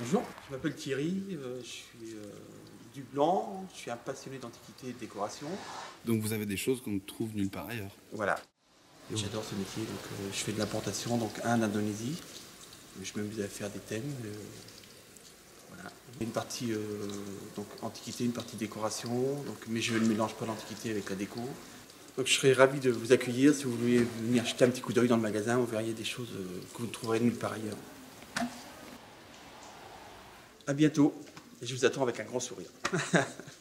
Bonjour, je m'appelle Thierry, euh, je suis euh, du Blanc, je suis un passionné d'antiquité et de décoration. Donc vous avez des choses qu'on ne trouve nulle part ailleurs. Voilà. J'adore ce métier, donc euh, je fais de l'importation, donc un en Indonésie. Je m'amuse à faire des thèmes. voilà. Une partie donc, antiquité, une partie décoration, donc, mais je ne mélange pas l'antiquité avec la déco. Donc je serais ravi de vous accueillir. Si vous voulez venir jeter un petit coup d'œil dans le magasin, vous verriez des choses que vous ne trouverez nulle part ailleurs. À bientôt. Et je vous attends avec un grand sourire.